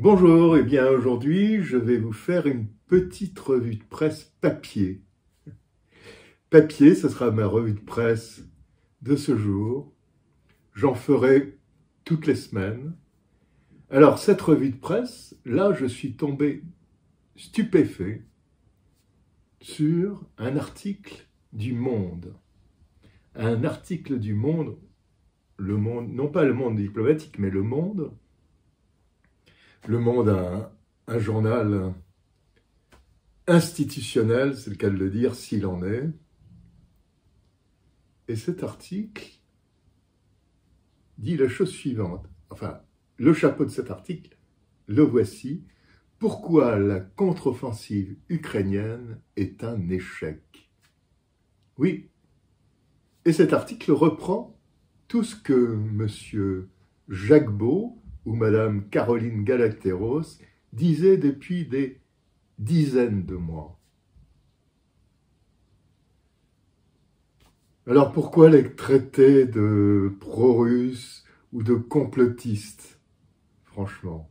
Bonjour, et eh bien aujourd'hui je vais vous faire une petite revue de presse papier. Papier, ce sera ma revue de presse de ce jour. J'en ferai toutes les semaines. Alors cette revue de presse, là je suis tombé stupéfait sur un article du Monde. Un article du Monde, le monde, non pas le monde diplomatique, mais le Monde, le Monde a un, journal institutionnel, c'est le cas de le dire, s'il en est. Et cet article dit la chose suivante. Enfin, le chapeau de cet article, le voici. Pourquoi la contre-offensive ukrainienne est un échec? Oui. Et cet article reprend tout ce que M. Jacquebeau, où Madame Caroline Galacteros disait depuis des dizaines de mois. Alors pourquoi les traités de pro-russes ou de complotistes Franchement?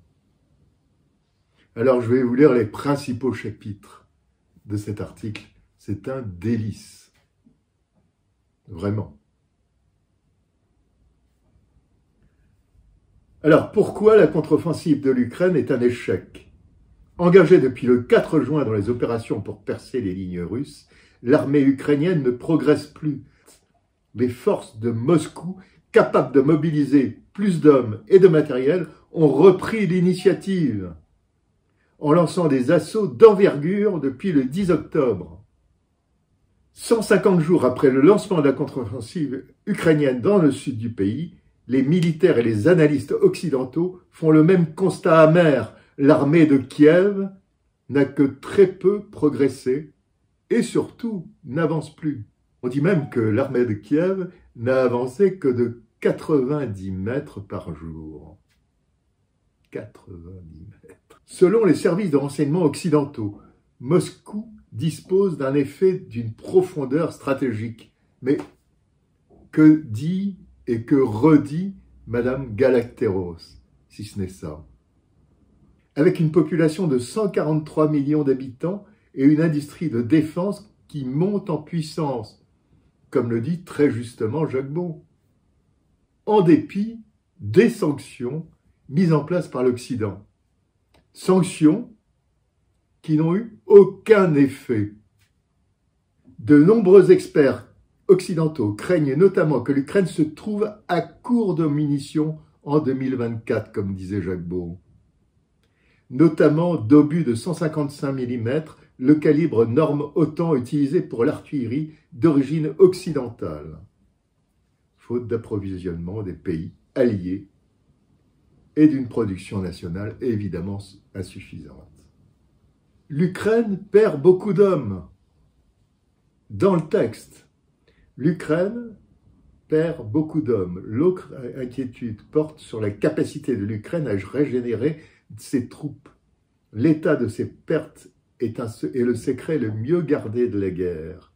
Alors je vais vous lire les principaux chapitres de cet article. C'est un délice. Vraiment. Alors pourquoi la contre-offensive de l'Ukraine est un échec? Engagée depuis le 4 juin dans les opérations pour percer les lignes russes, l'armée ukrainienne ne progresse plus. Les forces de Moscou, capables de mobiliser plus d'hommes et de matériel, ont repris l'initiative en lançant des assauts d'envergure depuis le 10 octobre. 150 jours après le lancement de la contre-offensive ukrainienne dans le sud du pays, les militaires et les analystes occidentaux font le même constat amer. L'armée de Kiev n'a que très peu progressé et surtout n'avance plus. On dit même que l'armée de Kiev n'a avancé que de 90 mètres par jour. 90 mètres. Selon les services de renseignement occidentaux, Moscou dispose d'un effet d'une profondeur stratégique. Mais que dit et que redit Madame Galacteros, si ce n'est ça. Avec une population de 143 millions d'habitants et une industrie de défense qui monte en puissance, comme le dit très justement Jacques Beau, en dépit des sanctions mises en place par l'Occident. Sanctions qui n'ont eu aucun effet. De nombreux experts occidentaux craignent notamment que l'Ukraine se trouve à court de munitions en 2024, comme disait Jacques Beau. Notamment d'obus de 155 mm, le calibre norme OTAN utilisé pour l'artillerie d'origine occidentale, faute d'approvisionnement des pays alliés et d'une production nationale évidemment insuffisante. L'Ukraine perd beaucoup d'hommes. Dans le texte, L'Ukraine perd beaucoup d'hommes. L'autre inquiétude porte sur la capacité de l'Ukraine à régénérer ses troupes. L'état de ces pertes est, le secret le mieux gardé de la guerre.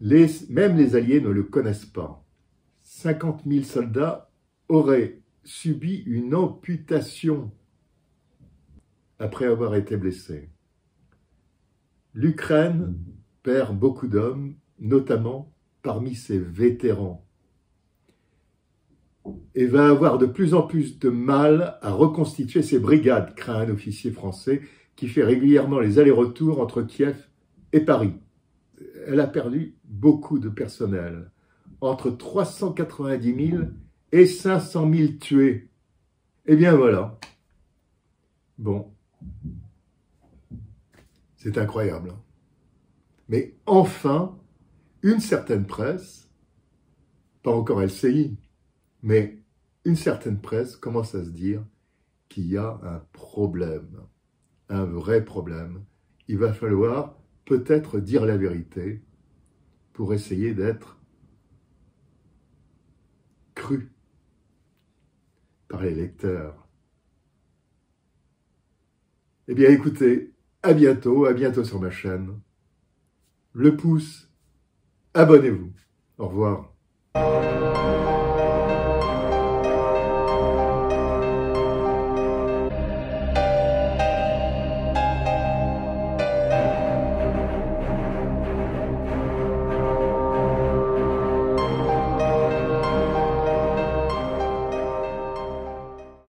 même les Alliés ne le connaissent pas. 50 000 soldats auraient subi une amputation après avoir été blessés. L'Ukraine perd beaucoup d'hommes notamment parmi ses vétérans, et va avoir de plus en plus de mal à reconstituer ses brigades, craint un officier français qui fait régulièrement les allers-retours entre Kiev et Paris. Elle a perdu beaucoup de personnel, entre 390 000 et 500 000 tués. Eh bien voilà. Bon. C'est incroyable. Hein. Mais enfin, une certaine presse, pas encore LCI, mais une certaine presse commence à se dire qu'il y a un problème, un vrai problème. Il va falloir peut-être dire la vérité pour essayer d'être cru par les lecteurs. Eh bien écoutez, à bientôt, à bientôt sur ma chaîne. Le pouce abonnez-vous. Au revoir.